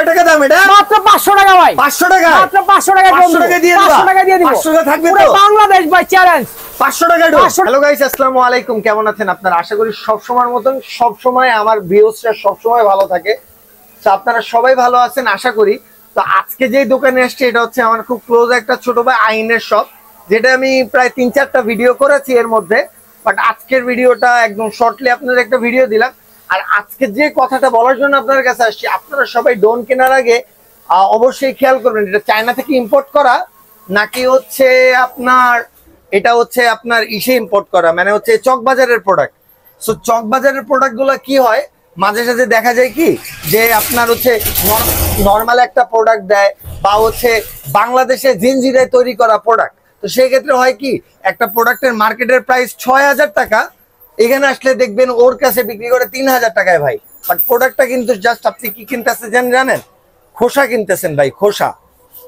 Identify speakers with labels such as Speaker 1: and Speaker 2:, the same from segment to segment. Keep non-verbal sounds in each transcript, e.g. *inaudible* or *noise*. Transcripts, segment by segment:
Speaker 1: কয় টাকা দাম এটা?
Speaker 2: মাত্র 500 টাকা ভাই।
Speaker 1: 500 টাকা?
Speaker 2: মাত্র 500 টাকা
Speaker 1: 500 টাকা দিয়ে
Speaker 2: 500 টাকা দিয়ে দিব।
Speaker 1: 500 টাকা থাকবে তো?
Speaker 2: বাংলাদেশ ভাই চ্যালেঞ্জ
Speaker 1: 500 টাকা হ্যালো গাইস আসসালামু আলাইকুম। কেমন আছেন আপনারা? আশা করি সব সময়ের মতন সব সময় আমার ভিউয়ার্সরা সব সময় ভালো থাকে। তো আপনারা সবাই ভালো আছেন আশা করি। তো আজকে যে দোকানে আসছে এটা হচ্ছে আমার খুব ক্লোজ একটা ছোট ভাই আইনের শপ যেটা আমি প্রায় তিন চারটা ভিডিও করেছি এর মধ্যে। বাট আজকের ভিডিওটা একদম শর্টলি আপনাদের একটা ভিডিও দিলাম। আর আজকে যে কথাটা বলার জন্য আপনার কাছে আসছি, আপনারা সবাই ডোন কেনার আগে অবশ্যই খেয়াল করবেন, এটা চায়না থেকে ইম্পোর্ট করা, নাকি হচ্ছে আপনার, এটা হচ্ছে আপনার ইসে ইম্পোর্ট করা মানে হচ্ছে চকবাজারের প্রোডাক্ট সো চকবাজারের প্রোডাক্টগুলো কি হয়? মাঝে সাঝে দেখা যায় কি, যে আপনার হচ্ছে নর্মাল একটা প্রোডাক্ট দেয়, বা হচ্ছে বাংলাদেশে জিনজিরায় তৈরি করা প্রোডাক্ট তো সেই ক্ষেত্রে হয় কি, একটা প্রোডাক্টের মার্কেটের প্রাইস ছয় হাজার টাকা এখানে আসলে দেখবেন ওর কাছে বিক্রি করে তিন হাজার টাকায় ভাই। বাট প্রোডাক্টটা কিন্তু জাস্ট আপনি কি কিনতেছেন জানেন? খোসা কিনতেছেন ভাই, খোসা।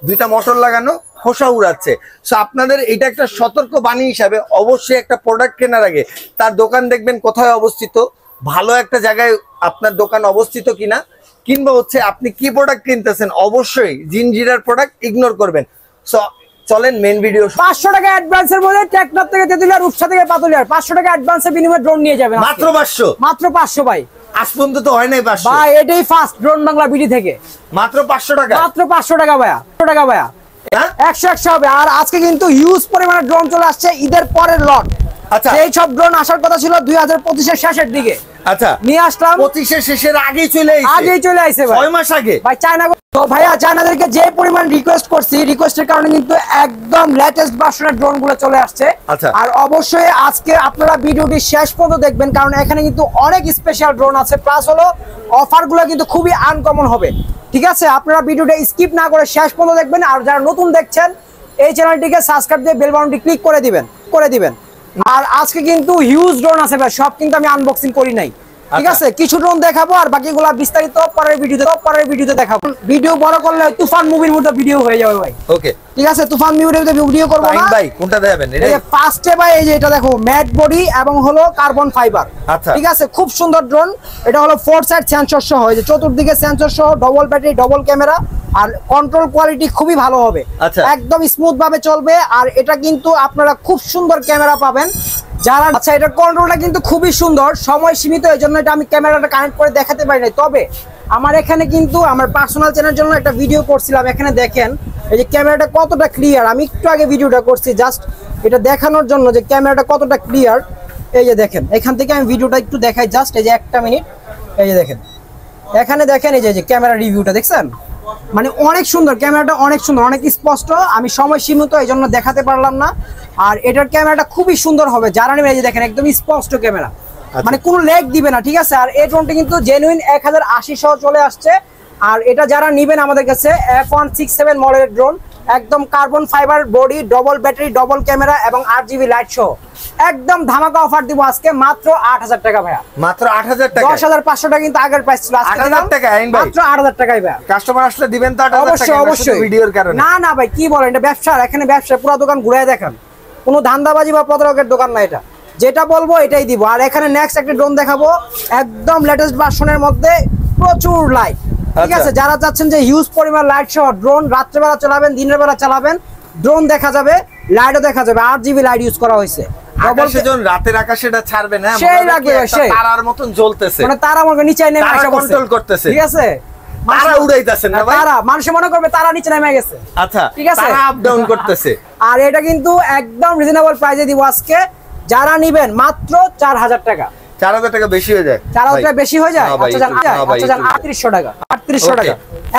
Speaker 1: দুইটা মোটর লাগানো, খোসা উড়াচ্ছে। সো আপনাদের এটা একটা সতর্ক বাণী হিসাবে অবশ্যই একটা প্রোডাক্ট কেনার আগে তার দোকান দেখবেন কোথায় অবস্থিত, ভালো একটা জায়গায় আপনার দোকান অবস্থিত কিনা, কিংবা হচ্ছে আপনি কি প্রোডাক্ট কিনতেছেন, অবশ্যই জিনজিরার প্রোডাক্ট ইগনোর করবেন। সো চলেন মেন ভিডিও
Speaker 2: 500 টাকা অ্যাডভান্সের মধ্যে ট্র্যাক্টর থেকে তেতুলিয়া রূপসা থেকে পাতুলিয়ার। 500 টাকা অ্যাডভান্সের বিনিময়ে ড্রোন নিয়ে যাবেন
Speaker 1: মাত্র পাঁচশো?
Speaker 2: মাত্র 500 ভাই।
Speaker 1: আজ পর্যন্ত তো হয় নাই পাঁচশো।
Speaker 2: ভাই এটাই ফার্স্ট ড্রোন বাংলা বিডি থেকে।
Speaker 1: মাত্র পাঁচশো টাকা?
Speaker 2: মাত্র 500 টাকা ভাইয়া। 500 টাকা ভাইয়া।
Speaker 1: হ্যাঁ?
Speaker 2: একশো একশো হবে। আর আজকে কিন্তু হিউজ পরিমাণে ড্রোন চলে আসছে ঈদের পরের লট
Speaker 1: আচ্ছা।
Speaker 2: এই সব ড্রোন আসার কথা ছিল দুই হাজার পঁচিশের শেষের দিকে।
Speaker 1: আচ্ছা।
Speaker 2: নিয়ে আসলাম।
Speaker 1: শেষের আগেই চলে
Speaker 2: আগেই চলে আইছে ভাই।
Speaker 1: মাস আগে।
Speaker 2: ভাই চায়না তো ভাইয়া চায়নাদেরকে যে পরিমাণ রিকোয়েস্ট করছি রিকোয়েস্টের কারণে কিন্তু একদম লেটেস্ট ভার্সনের ড্রোনগুলো চলে আসছে।
Speaker 1: আচ্ছা।
Speaker 2: আর অবশ্যই আজকে আপনারা ভিডিওটি শেষ পর্যন্ত দেখবেন কারণ এখানে কিন্তু অনেক স্পেশাল ড্রোন আছে প্লাস হলো অফারগুলো কিন্তু খুবই আনকমন হবে। ঠিক আছে? আপনারা ভিডিওটা স্কিপ না করে শেষ পর্যন্ত দেখবেন আর যারা নতুন দেখছেন এই চ্যানেলটিকে সাবস্ক্রাইব দিয়ে বেল বাটনটি ক্লিক করে দিবেন করে দিবেন। আর আজকে কিন্তু হিউজ ড্রোন আছে ভাই সব কিন্তু আমি আনবক্সিং করি নাই। ঠিক
Speaker 1: আচ্ছা।
Speaker 2: আছে? কিছু ড্রোন দেখাবো আর বাকিগুলা বিস্তারিত পরের ভিডিওতে পরের ভিডিওতে দেখাবো। ভিডিও বড় করলে তুফান মুভির মতো ভিডিও হয়ে যাবে ভাই।
Speaker 1: ওকে।
Speaker 2: ঠিক আছে? তুফান মুভির মতো ভিডিও করব না।
Speaker 1: ভাই কোনটা দেবেন
Speaker 2: এই যে ফার্স্টে ভাই এই যে এটা দেখো ম্যাট বডি এবং হলো কার্বন ফাইবার
Speaker 1: আচ্ছা।
Speaker 2: ঠিক আছে? খুব সুন্দর ড্রোন এটা হলো ফোর সাইড সেন্সর সহ। এই যে চতুর্দিকে সেন্সর সহ ডবল ব্যাটারি ডবল ক্যামেরা আর কন্ট্রোল কোয়ালিটি খুবই ভালো হবে।
Speaker 1: আচ্ছা।
Speaker 2: একদম স্মুথ ভাবে চলবে। আর এটা কিন্তু আপনারা খুব সুন্দর ক্যামেরা পাবেন। যারা আচ্ছা এটা কন্ট্রোলটা কিন্তু খুবই সুন্দর। সময় সীমিত এই জন্য এটা আমি ক্যামেরাটা কানেক্ট করে দেখাতে পারি নাই। তবে আমার এখানে কিন্তু আমার পার্সোনাল চ্যানেলের জন্য একটা ভিডিও করছিলাম। এখানে দেখেন, এই যে ক্যামেরাটা কতটা ক্লিয়ার আমি একটু আগে ভিডিওটা করছি জাস্ট এটা দেখানোর জন্য যে ক্যামেরাটা কতটা ক্লিয়ার এই যে দেখেন, এখান থেকে আমি ভিডিওটা একটু দেখাই জাস্ট এই যে একটা মিনিট এই যে দেখেন। এখানে দেখেন এই যে- ক্যামেরা রিভিউটা দেখছেন? মানে অনেক সুন্দর ক্যামেরাটা অনেক সুন্দর অনেক স্পষ্ট। আমি সময় সীমিত এই জন্য দেখাতে পারলাম না। আর এটার ক্যামেরাটা খুবই সুন্দর হবে। যারা নেবে এই যে দেখেন একদম স্পষ্ট ক্যামেরা। মানে কোনো লেগ দিবে না ঠিক আছে? আর এই ড্রোনটা কিন্তু জেনুইন এক হাজার আশি সহ চলে আসছে। আর এটা যারা নিবেন আমাদের কাছে এফ ওয়ান সিক্স সেভেন মডেলের ড্রোন একদম carbon fibre body double battery double camera এবং আট জিবি লাইট সহ একদম ধামাকা অফার দিব আজকে মাত্র আট হাজার টাকা ভাইয়া।
Speaker 1: মাত্র আট হাজার টাকা
Speaker 2: দশ হাজার পাঁচশো টাকা কিন্তু আগের প্রাইস ছিল
Speaker 1: 8,000
Speaker 2: দিলাম
Speaker 1: টাকা,
Speaker 2: মাত্র আট হাজার টাকাই ভাইয়া।
Speaker 1: কাস্টমার আসলে দিবেন তো
Speaker 2: অবশ্যই অবশ্যই।
Speaker 1: ভিডিওর কারণে?
Speaker 2: না না ভাই কি বলেন এটা ব্যবসা এখানে ব্যবসা পুরো দোকান ঘুরে দেখান। কোনো ধান্দাবাজি বা প্রতারকের দোকান না এটা। যেটা বলব এটাই দিব। আর এখানে নেক্সট একটা ড্রোন দেখাবো একদম লেটেস্ট ভার্সনের মধ্যে প্রচুর লাইট ঠিক
Speaker 1: আচ্ছা।
Speaker 2: আছে যারা চাচ্ছেন যে হিউজ পরিমাণ লাইট সহ ড্রোন রাত্রেবেলা চালাবেন দিনের বেলা চালাবেন ড্রোন দেখা যাবে লাইটও দেখা যাবে আট জিবি লাইট ইউজ করা হয়েছে
Speaker 1: রাতের আকাশে এটা ছাড়বে না
Speaker 2: সেই লাগবে
Speaker 1: কি
Speaker 2: ভাই,
Speaker 1: একটা
Speaker 2: সেই।
Speaker 1: তারার মতন জ্বলতেছে
Speaker 2: মানে তারা আমাকে নিচে নেমে
Speaker 1: তারা
Speaker 2: আসা করছে।
Speaker 1: control করতেছে।
Speaker 2: ঠিক আছে
Speaker 1: তারা
Speaker 2: মানুষ-
Speaker 1: না
Speaker 2: তারা মানুষ মনে করবে তারা নিচে নেমে গেছে
Speaker 1: আচ্ছা
Speaker 2: ঠিক আছে।
Speaker 1: তারা আপ ডাউন করতেছে *laughs*
Speaker 2: আর এটা কিন্তু একদম রিজনেবল প্রাইসে দিব আজকে যারা নিবেন মাত্র চার হাজার টাকা
Speaker 1: চার হাজার টাকা বেশি হয়ে যায়।
Speaker 2: চার হাজার টাকা বেশি হয়ে যায়? আচ্ছা আচ্ছা
Speaker 1: একটু-
Speaker 2: আটত্রিশশো টাকা আটত্রিশশো টাকা।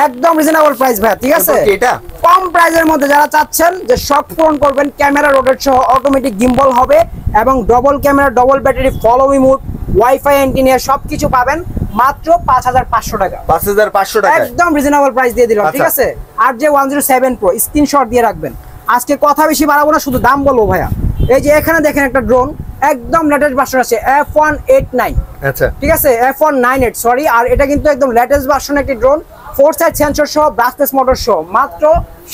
Speaker 2: একদম রিজনেবল প্রাইস ভাই ঠিক আছে?
Speaker 1: এটা?
Speaker 2: কম প্রাইসের মধ্যে যারা চাচ্ছেন যে শখ পূরণ করবেন ক্যামেরা রোটেট সহ অটোমেটিক গিম্বল হবে এবং double camera double battery follow mode wifi সবকিছু পাবেন মাত্র পাঁচ হাজার পাঁচশো টাকা।
Speaker 1: পাঁচ হাজার পাঁচশো টাকা
Speaker 2: একদম রিজনেবল প্রাইস দিয়ে দিলাম ঠিক
Speaker 1: আচ্ছা।
Speaker 2: আছে? আর যে one zero seven pro screenshot দিয়ে রাখবেন। আজকে কথা বেশি বাড়াবো না শুধু দাম বলব ভাইয়া। এই যে এখানে দেখেন একটা ড্রোন একদম latest version F one eight nine nine
Speaker 1: আচ্ছা।
Speaker 2: ঠিক আছে? F one nine eight sorry আর এটা কিন্তু একদম লেটেস্ট ভার্সন একটি ড্রোন ফোর সাইড সেন্সর সহ ব্রাসলেস মোটর সহ মাত্র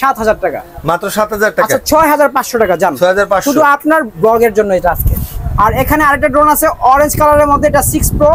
Speaker 2: সাত হাজার টাকা।
Speaker 1: মাত্র সাত হাজার টাকা।
Speaker 2: আচ্ছা ছয় হাজার পাঁচশো টাকা জান।
Speaker 1: 6,500
Speaker 2: শুধু আপনার ব্লগের জন্য এটা আজকে। আর এখানে আরেকটা ড্রোন আছে অরেঞ্জ কালারের মধ্যে এটা six pro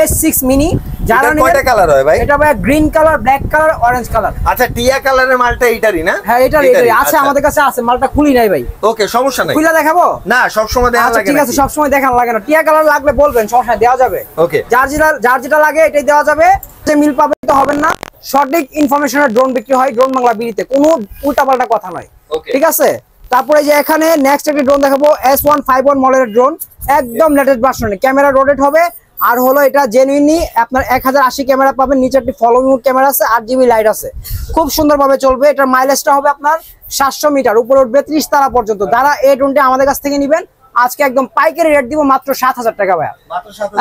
Speaker 2: S six mini যারা
Speaker 1: কয়টা কালার হয় ভাই?
Speaker 2: এটা ভাই green colour black colour orange colour
Speaker 1: আচ্ছা টিয়া কালারের মালটা এইটারই না?
Speaker 2: হ্যাঁ এটা এটাই আছে আমাদের কাছে আছে মালটা খুলি নাই ভাই।
Speaker 1: ওকে সমস্যা নাই।
Speaker 2: খুলে দেখাবো?
Speaker 1: না সবসময় দেখা লাগে
Speaker 2: ঠিক আছে সবসময় দেখানো লাগে না। টিয়া কালার লাগলে বলবেন সমস্যা দেওয়া যাবে।
Speaker 1: ওকে।
Speaker 2: যার যেটা যার যেটা লাগে এটাই দেওয়া যাবে। যে মিল পাবে তো হবেন না। সঠিক ইনফরমেশনের ড্রোন বিক্রি হয় ড্রোন বাংলা বিড়িতে। কোনো উল্টাপাল্টা কথা নয়। ঠিক আছে? তারপরে যে এখানে নেক্সট একটি ড্রোন দেখাবো এস ওয়ান ফাইভ ওয়ান মডেলের ড্রোন একদম লেটেস্ট ভার্সনে ক্যামেরা রোটেট হবে আর হলো এটা জেনুইনলি আপনার এক হাজার আশি ক্যামেরা পাবেন নিচে একটি ফলো ক্যামেরা আছে আট জিবি লাইট আছে। খুব সুন্দরভাবে চলবে এটার মাইলেজটা হবে আপনার সাতশো মিটার উপরে উঠবে ত্রিশ তারা পর্যন্ত। যারা এই ড্রোনটি আমাদের কাছ থেকে নেবেন আজকে একদম পাইকারি রেট দিব মাত্র সাত হাজার টাকা ভাইয়া।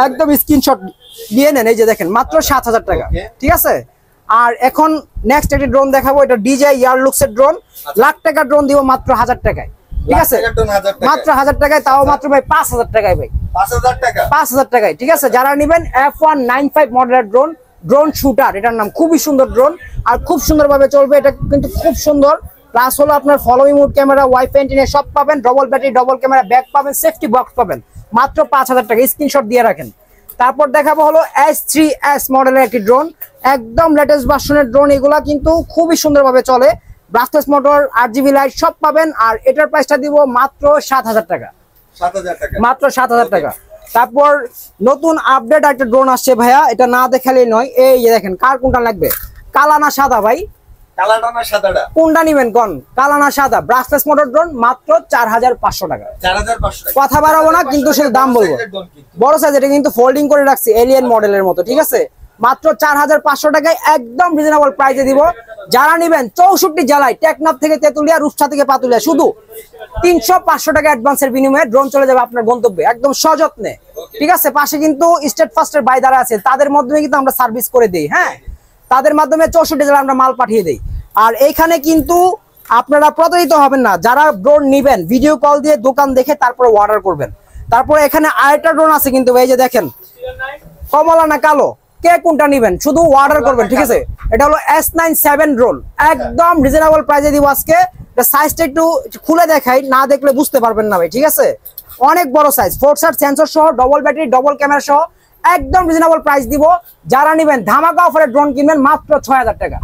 Speaker 2: একদম স্ক্রিনশট দিয়ে নেন এই যে দেখেন মাত্র সাত হাজার টাকা. ঠিক আছে? আর এখন নেক্সট একটি ড্রোন দেখাবো এটা ডিজে ইয়ার লুকস ড্রোন লাখ টাকা ড্রোন দিব মাত্র হাজার টাকায়। ঠিক আছে? মাত্র হাজার টাকায় তাও মাত্র ভাই পাঁচ হাজার টাকায় ভাই। পাঁচ হাজার টাকায় ঠিক আছে? যারা নেবেন এফ ওয়ান নাইন ফাইভ মডেলের ড্রোন ড্রোন শুটার এটার নাম খুবই সুন্দর ড্রোন আর খুব সুন্দরভাবে চলবে এটা কিন্তু খুব সুন্দর। প্লাস হলো আপনার ফলোইং মোড ক্যামেরা ওয়াইফাই এন্টিনে সব পাবেন double battery double camera back পাবেন সেফটি বক্স পাবেন। মাত্র পাঁচ হাজার টাকা স্ক্রিনশট দিয়ে রাখেন। তারপর দেখাবো হলো এস থ্রি এস মডেলের একটি ড্রোন একদম লেটেস্ট ভার্সনের ড্রোন এগুলা কিন্তু খুবই সুন্দরভাবে চলে। ব্রাসলেস মোটর আট জিবি লাইট সব পাবেন আর এটার প্রাইসটা দিব মাত্র সাত হাজার টাকা। মাত্র সাত হাজার টাকা। তারপর নতুন আপডেট একটা ড্রোন আসছে ভাইয়া এটা না দেখালেই নয়। এই যে দেখেন কার কোনটা লাগবে? কালা না সাদা ভাই? কোনটা নিবেন কোন? কালা না সাদা? ব্রাসলেস মোটর ড্রোন মাত্র চার হাজার পাঁচশো টাকা। কথা বাড়াবো না কিন্তু শুধু দাম বলব। বড় সাইজ এটা কিন্তু ফোল্ডিং করে রাখছি এলিয়েন মডেলের মতো ঠিক আছে? মাত্র চার হাজার পাঁচশো টাকায় একদম রিজনেবল প্রাইসে দিব। যারা নিবেন চৌষট্টি জেলায় টেকনাফ থেকে তেতুলিয়া, রূপসা থেকে পাতুলিয়া, শুধু তিনশো পাঁচশো টাকা অ্যাডভান্সের বিনিময়ে ড্রোন চলে যাবে আপনার গন্তব্যে, একদম সযত্নে। ঠিক আছে? পাশে কিন্তু স্টেট ফার্স্টের বাই দ্বারা আছে, তাদের মাধ্যমে কিন্তু আমরা সার্ভিস করে দিই হ্যাঁ? তাদের মাধ্যমে চৌষট্টি জেলায় আমরা মাল পাঠিয়ে দিই। আর এইখানে কিন্তু আপনারা প্রতারিত হবেন না, যারা ড্রোন নিবেন ভিডিও কল দিয়ে দোকান দেখে তারপরে অর্ডার করবেন। তারপরে এখানে আরেকটা ড্রোন আছে কিন্তু, এই যে দেখেন, কমলা না কালো? কে কোনটা নিবেন? শুধু অর্ডার করবেন ঠিক আছে? এটা হলো এস নাইন সেভেন রোল একদম রিজনেবল প্রাইসে দিব আজকে। সাইজটা একটু খুলে দেখাই না দেখলে বুঝতে পারবেন না ভাই ঠিক আছে? অনেক বড় সাইজ ফোর সার সেন্সর সহ ডবল ব্যাটারি ডবল ক্যামেরা সহ একদম রিজনেবল প্রাইস দিব। যারা নিবেন ধামাকা অফারে ড্রোন কিনবেন মাত্র ছয় হাজার টাকা।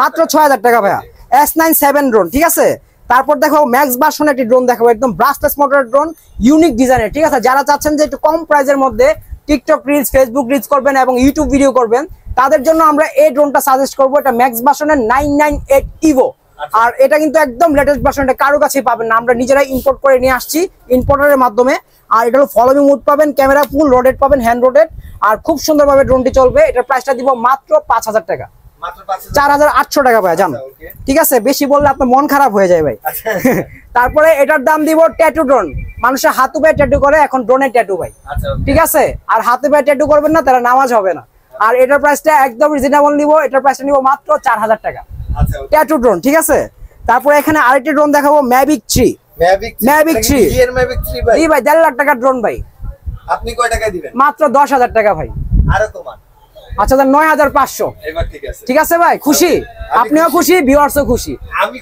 Speaker 2: মাত্র ছয় হাজার টাকা। ভাইয়া। এস নাইন সেভেন ড্রোন ঠিক আছে? তারপর দেখো ম্যাক্স ভার্সন একটি ড্রোন দেখাবো একদম ব্রাসলেস মোটর ড্রোন ইউনিক ডিজাইনের ঠিক আছে? যারা চাচ্ছেন যে একটু কম প্রাইসের মধ্যে টিকটক রিলস ফেসবুক রিলস করবেন এবং ইউটিউব ভিডিও করবেন। তাদের জন্য আমরা এই ড্রোনটা সাজেস্ট করব। এটা ম্যাক্স বাসনের নাইন নাইন এইট ইভো আর এটা কিন্তু একদম লেটেস্ট ভার্সন এটা কারও কাছেই পাবেন না। আমরা নিজেরাই ইম্পোর্ট করে নিয়ে আসছি ইম্পোর্টারের মাধ্যমে। আর এটা হলো ফলোমি মুড পাবেন ক্যামেরা ফুল রোডেড পাবেন হ্যান্ড রোডেড আর খুব সুন্দরভাবে ড্রোনটি চলবে। এটার প্রাইসটা দিব মাত্র পাঁচ হাজার টাকা। চার হাজার আটশো টাকা ভাই জান।
Speaker 1: আচ্ছা,
Speaker 2: ঠিক আছে বেশি বললে আপনার মন খারাপ হয়ে যায় ভাই।
Speaker 1: আচ্ছা। *laughs*
Speaker 2: তারপরে এটার দাম দিব ট্যাটু ড্রোন। মানুষের হাতু পায়ে ট্যাটু করে এখন ড্রোনের ট্যাটু ভাই।
Speaker 1: আচ্ছা
Speaker 2: ঠিক আছে? আর হাতে পায়ে ট্যাটু করবেন না তারা নামাজ হবে না। আর এটার প্রাইসটা একদম রিজনেবল নিব এটার প্রাইসটা নিব মাত্র চার হাজার টাকা।
Speaker 1: আচ্ছা
Speaker 2: ট্যাটু ড্রোন ঠিক আছে? তারপরে এখানে আরেকটি ড্রোন দেখাবো Mavic three
Speaker 1: Mavic three,
Speaker 2: Mavic
Speaker 1: এটা কি
Speaker 2: three।
Speaker 1: GR Mavic three ভাই?
Speaker 2: দেড় লাখ টাকার ড্রোন ভাই।
Speaker 1: আপনি কয় টাকায় দিবেন?
Speaker 2: মাত্র দশ হাজার টাকা ভাই।
Speaker 1: আরও তোমার
Speaker 2: আচ্ছা নয় হাজার পাঁচশো।
Speaker 1: ঠিক আছে।
Speaker 2: ভাই? খুশি? আপনিও খুশি। ভিউয়ার্সও খুশি।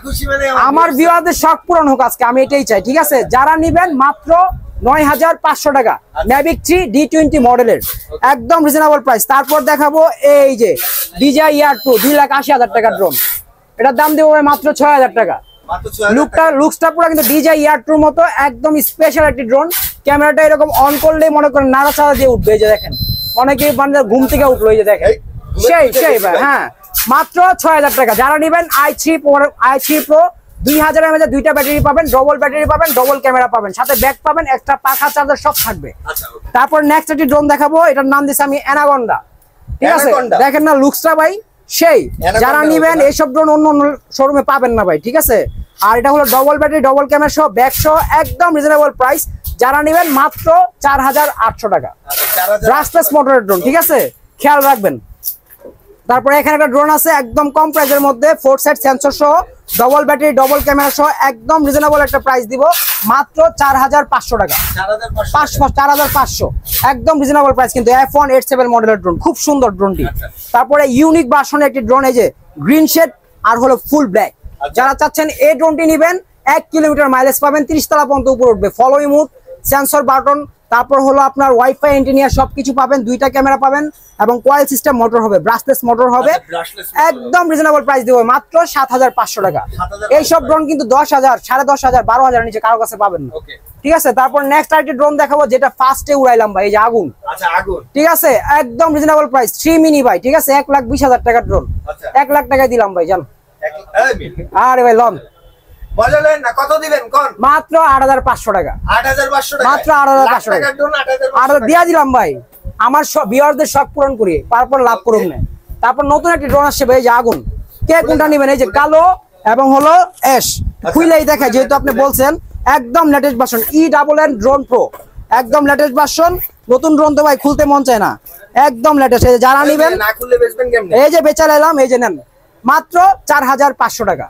Speaker 1: খুশি মানে
Speaker 2: আমার বিওয়াদের শখ পূরণ হোক আজকে আমি এটাই চাই ঠিক আছে? যারা নিবেন মাত্র নয় হাজার পাঁচশো টাকা ম্যাভিক থ্রি ডি টোয়েন্টি মডেলের একদম রিজনেবল প্রাইস তারপর দেখাবো এই যে ডিজাই ইয়ার টু দুই লাখ আশি হাজার টাকার ড্রোন এটার দাম দেবো মাত্র ছয় হাজার টাকা। লুকটা লুকসটা পুরো কিন্তু ডিজে ইয়ার টুর মতো একদম স্পেশাল একটি ড্রোন ক্যামেরাটা এরকম অন করলেই মনে করেন নাড়াচাড়া দিয়ে উঠবে যে দেখেন। অনেকেই মানে ঘুম থেকে উঠল এই যে দেখেন। সেই সেই ভাই হ্যাঁ। মাত্র ছয় হাজার টাকা। যারা নিবেন I three I three pro দুই হাজার এমএজের দুইটা ব্যাটারি পাবেন ডবল ব্যাটারি পাবেন ডবল ক্যামেরা পাবেন। সাথে ব্যাক পাবেন এক্সট্রা পাখা চার্জার সব থাকবে।
Speaker 1: আচ্ছা
Speaker 2: তারপর নেক্সট একটি ড্রোন দেখাবো এটার নাম দিচ্ছি আমি অ্যানাগন্ডা ঠিক আছে? দেখেন না লুকসটা ভাই সেই। যারা নিবেন? এইসব ড্রোন অন্য অন্য শোরুমে পাবেন না ভাই ঠিক আছে? আর এটা হলো ডবল ব্যাটারি ডবল ক্যামেরা সহ ব্যাক সহ একদম রিজনেবল প্রাইস যারা নিবেন মাত্র চার হাজার আটশো টাকা।
Speaker 1: আচ্ছা, হাজার
Speaker 2: মোটরের ড্রোন ঠিক আছে? খেয়াল রাখবেন। তারপরে এখানে একটা ড্রোন আছে একদম কম প্রাইসের মধ্যে ফোর সাইড সেন্সর সহ ডবল ব্যাটারি ডবল ক্যামেরা সহ একদম রিজনেবল একটা প্রাইস দিব মাত্র চার হাজার পাঁচশো টাকা।
Speaker 1: পাঁচশো
Speaker 2: চার হাজার পাঁচশো। একদম রিজনেবল প্রাইস কিন্তু এফ ওয়ান এইট সেভেন মডেলের ড্রোন খুব সুন্দর ড্রোনটি
Speaker 1: আচ্ছা।
Speaker 2: তারপরে ইউনিক ভার্সনের একটি ড্রোন এই যে গ্রিন শেড আর হলো ফুল ব্ল্যাক
Speaker 1: আচ্ছা।
Speaker 2: যারা চাচ্ছেন এই ড্রোনটি নেবেন এক কিলোমিটার মাইলেজ পাবেন তিরিশ তলা পর্যন্ত উপরে উঠবে। ফলোই মুড সেন্সর বাটন তারপর হলো আপনার ওয়াইফাই এন্টিনিয়ার সবকিছু পাবেন দুইটা ক্যামেরা পাবেন এবং কয়েল সিস্টেম মোটর হবে ব্রাশলেস মোটর হবে।
Speaker 1: আচ্ছা।
Speaker 2: একদম রিজনেবল প্রাইস দিব মাত্র সাত হাজার পাঁচশো টাকা। এইসব ড্রোন কিন্তু দশ হাজার সাড়ে দশ হাজার বারো হাজার নিচে কারও কাছে পাবেন না। ঠিক আছে? তারপর নেক্সট আরেকটি ড্রোন দেখাবো যেটা ফার্স্টে উড়াইলাম ভাই এই যে আগুন।
Speaker 1: আচ্ছা
Speaker 2: ঠিক আছে? একদম রিজনেবল প্রাইস থ্রি মিনি ভাই ঠিক আছে? এক লাখ বিশ হাজার টাকার ড্রোন
Speaker 1: আচ্ছা।
Speaker 2: এক লাখ টাকায় দিলাম ভাই জান। আরে ভাই লন।
Speaker 1: বললেন না কত দিবেন? কোন?
Speaker 2: মাত্র আট হাজার পাঁচশো টাকা।
Speaker 1: আট হাজার পাঁচশো টাকা
Speaker 2: মাত্র 8,500 টাকা।
Speaker 1: টাকার জন্য আট হাজার
Speaker 2: আর দিয়া দিলাম ভাই। আমার সব বিয়ারদের শখ পূরণ করি তারপর লাভ করুন না। তারপর নতুন একটি ড্রোন আসছে ভাই যে আগুন। কে কোনটা নেবেন? এই যে কালো এবং হলো এস খুইলেই দেখে যেহেতু আপনি বলছেন একদম লেটেস্ট ভার্সন ই ডাবল এন ড্রোন প্রো একদম লেটেস্ট ভার্সন নতুন ড্রোন তো ভাই খুলতে মন চায় না। একদম লেটেস্ট এই যারা নিবেন এই যে বেচা এলাম এই যে নেন। মাত্র চার হাজার পাঁচশো টাকা।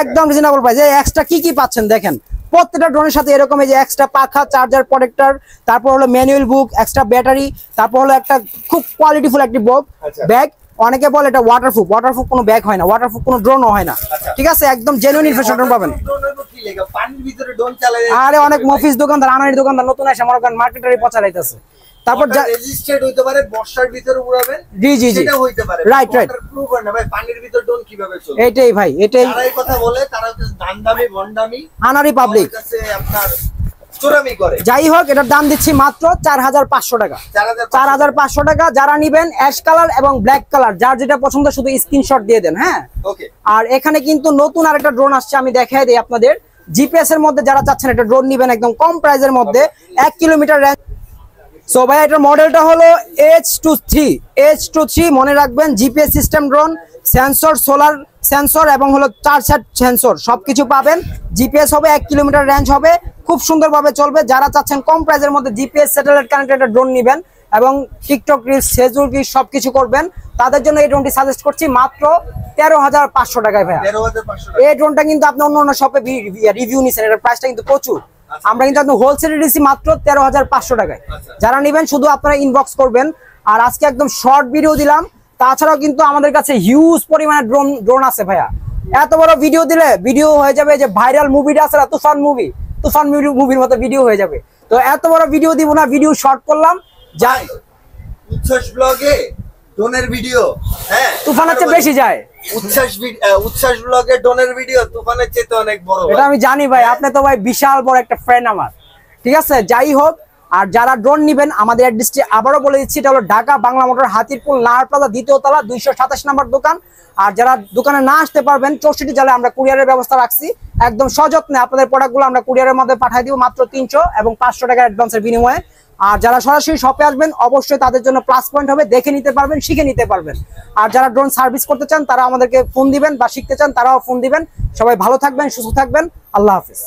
Speaker 2: একদম রিজনেবল প্রাইস এই এক্সট্রা কি কি পাচ্ছেন দেখেন? প্রত্যেকটা ড্রোনের সাথে এরকম এই যে এক্সট্রা পাখা চার্জার প্রোটেক্টর তারপর হলো ম্যানুয়াল বুক এক্সট্রা ব্যাটারি তারপর হলো একটা খুব কোয়ালিটিফুল একটি বক
Speaker 1: আচ্ছা।
Speaker 2: ব্যাগ অনেকে বলে এটা ওয়াটারপ্রুফ ওয়াটারপ্রুফ কোনো ব্যাগ হয় না। ওয়াটারপ্রুফ কোনো ড্রোনও হয় না।
Speaker 1: আচ্ছা।
Speaker 2: ঠিক আছে? একদম জেনুইন ইনফরমেশন পাবেন। আরে অনেক মফিস দোকানদার আনারি দোকানদার নতুন আসে মনে করেন মার্কেটারি পচা রাইতেছে তারপর
Speaker 1: রেজিস্ট্রেড হইতে পারে বর্ষার ভিতরে উড়াবেন
Speaker 2: জি জি জি।
Speaker 1: সেটা হইতে পারে। হয় না ভাই পানির ভিতর ড্রোন কীভাবে চলবে?
Speaker 2: এটাই ভাই এটাই
Speaker 1: যারা কথা বলে তারা দান্দামি ভন্ডামি
Speaker 2: আনারি পাবলিক
Speaker 1: কাছে আপনার
Speaker 2: যাই হোক এটার দাম দিচ্ছি মাত্র চার হাজার পাঁচশো টাকা।
Speaker 1: চার হাজার
Speaker 2: পাঁচশো টাকা। যারা নিবেন অ্যাশ কালার এবং ব্ল্যাক কালার যার যেটা পছন্দ শুধু স্ক্রিনশট দিয়ে দেন হ্যাঁ? আর এখানে কিন্তু নতুন আর একটা ড্রোন আসছে আমি দেখাই দিই আপনাদের। জিপিএস এর মধ্যে যারা চাচ্ছেন একটা ড্রোন নিবেন একদম কম প্রাইসের মধ্যে এক কিলোমিটার রেঞ্জ সো ভাই এটার মডেলটা হলো H two three H two three মনে রাখবেন GPS system drone sensor solar sensor এবং হলো চার সেট সেন্সর সবকিছু পাবেন। জিপিএস হবে এক কিলোমিটার রেঞ্জ হবে খুব সুন্দরভাবে চলবে। যারা চাচ্ছেন কম প্রাইসের মধ্যে জিপিএস স্যাটেলাইট কানেক্টেড ড্রোন নেবেন এবং টিকটক রিলস ফেসবুক রিলস সবকিছু করবেন তাদের জন্য এই ড্রোনটি সাজেস্ট করছি মাত্র তেরো হাজার পাঁচশো টাকায় ভাইয়া। এই ড্রোনটা কিন্তু আপনি অন্য অন্য শপে রিভিউ নিছেন এটার প্রাইসটা কিন্তু প্রচুর। আমরা কিন্তু একদম হোলসেলে দিচ্ছি মাত্র তেরো হাজার পাঁচশো টাকায়।
Speaker 1: আচ্ছা।
Speaker 2: যারা নেবেন শুধু আপনারা ইনবক্স করবেন। আর আজকে একদম শর্ট ভিডিও দিলাম। তাছাড়াও কিন্তু আমাদের কাছে হিউজ পরিমাণে ড্রোন ড্রোন আছে ভাইয়া। এত বড় ভিডিও দিলে ভিডিও হয়ে যাবে যে ভাইরাল মুভিটা আছে না তুফান মুভি তুফান মুভির মতো ভিডিও হয়ে যাবে। তো এত বড় ভিডিও দিব না ভিডিও শর্ট করলাম। যাই।
Speaker 1: যাই উচ্ছ্বাস ব্লগে ডোনের ভিডিও হ্যাঁ?
Speaker 2: তুফানের চেয়ে বেশি যায়।
Speaker 1: উচ্ছ্বাস উচ্ছ্বাস ব্লগে ডোনের ভিডিও তুফানের চেয়ে তো অনেক বড়
Speaker 2: এটা আমি জানি ভাই আপনি তো ভাই বিশাল বড় একটা ফ্রেন্ড আমার। ঠিক আছে? যাই হোক আর যারা ড্রোন নিবেন আমাদের অ্যাড্রেসটি আবারও বলে দিচ্ছি এটা হলো ঢাকা বাংলা মোটর হাতিরপুল নাহার প্লাজা দ্বিতীয় তলা দুইশো সাতাশ নম্বর দোকান। আর যারা দোকানে না আসতে পারবেন চৌষট্টি জেলায় আমরা কুরিয়ারের ব্যবস্থা রাখছি। একদম সযত্নে আপনাদের প্রোডাক্টগুলো আমরা কুরিয়ারের মধ্যে পাঠিয়ে দিব মাত্র তিনশো এবং পাঁচশো টাকার অ্যাডভান্সের বিনিময়ে। আর যারা সরাসরি শপে আসবেন, অবশ্যই তাদের জন্য প্লাস পয়েন্ট হবে, দেখে নিতে পারবেন, শিখে নিতে পারবেন। আর যারা ড্রোন সার্ভিস করতে চান তারা আমাদেরকে ফোন দিবেন বা শিখতে চান, তারাও ফোন দিবেন। সবাই ভালো থাকবেন, সুস্থ থাকবেন। আল্লাহ হাফিজ।